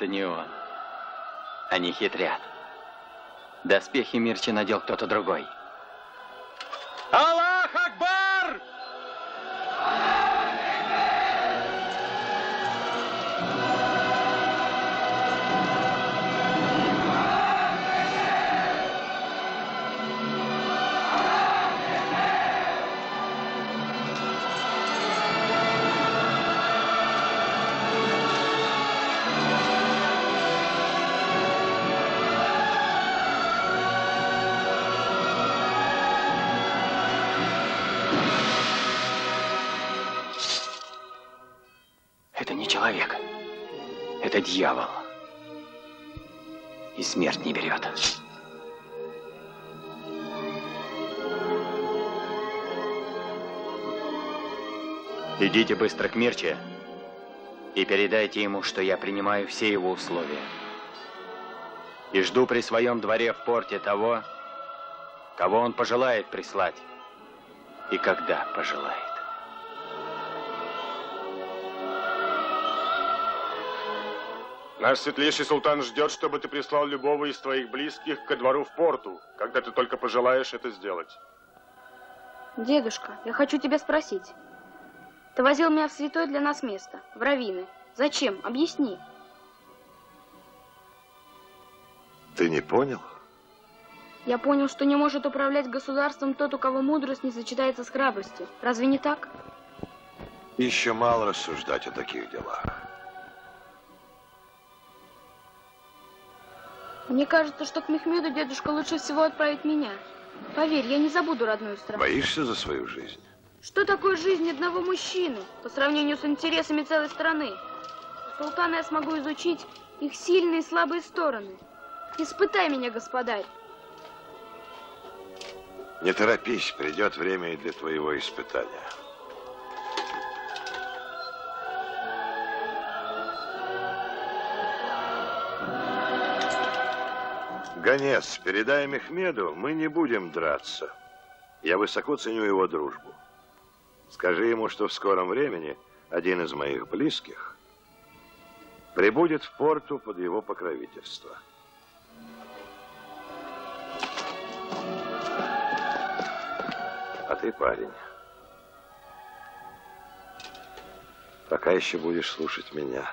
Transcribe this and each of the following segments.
это не он. Они хитрят. Доспехи Мирчи надел кто-то другой. Аллах человек. Это дьявол. И смерть не берет. Идите быстро к Мирче и передайте ему, что я принимаю все его условия. И жду при своем дворе в порте того, кого он пожелает прислать и когда пожелает. Наш светлейший султан ждет, чтобы ты прислал любого из твоих близких ко двору в порту, когда ты только пожелаешь это сделать. Дедушка, я хочу тебя спросить. Ты возил меня в святое для нас место, в Равины. Зачем? Объясни. Ты не понял? Я понял, что не может управлять государством тот, у кого мудрость не сочетается с храбростью. Разве не так? Еще мало рассуждать о таких делах. Мне кажется, что к Мехмеду дедушка лучше всего отправить меня. Поверь, я не забуду родную страну. Боишься за свою жизнь? Что такое жизнь одного мужчины по сравнению с интересами целой страны? У султана я смогу изучить их сильные и слабые стороны. Испытай меня, господарь. Не торопись, придет время и для твоего испытания. Гонец, передай Мехмеду, мы не будем драться. Я высоко ценю его дружбу. Скажи ему, что в скором времени один из моих близких прибудет в порту под его покровительство. А ты, парень, пока еще будешь слушать меня.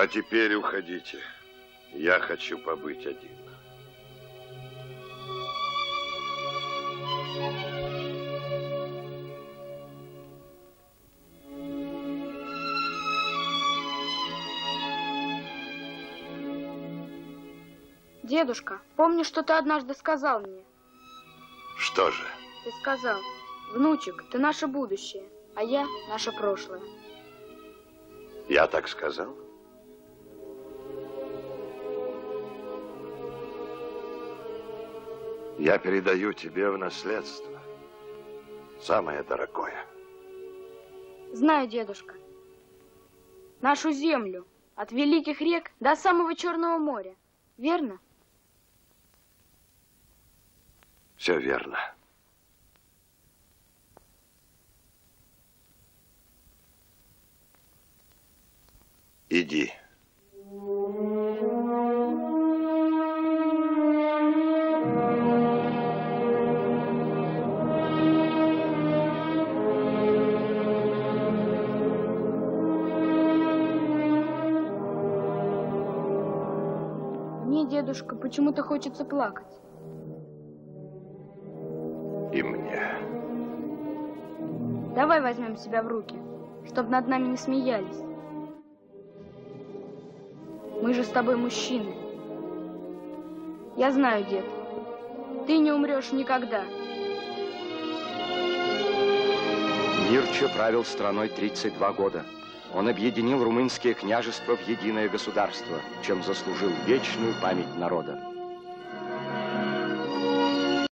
А теперь уходите. Я хочу побыть один. Дедушка, помни, что ты однажды сказал мне. Что же? Ты сказал, внучек, ты наше будущее, а я наше прошлое. Я так сказал? Я передаю тебе в наследство самое дорогое. Знаю, дедушка. нашу землю, от великих рек до самого Черного моря. Верно? Все верно. Иди. Дедушка, почему-то хочется плакать. И мне. Давай возьмем себя в руки, чтобы над нами не смеялись. Мы же с тобой мужчины. Я знаю, дед, ты не умрешь никогда. Мирча правил страной 32 года. Он объединил румынские княжества в единое государство, чем заслужил вечную память народа.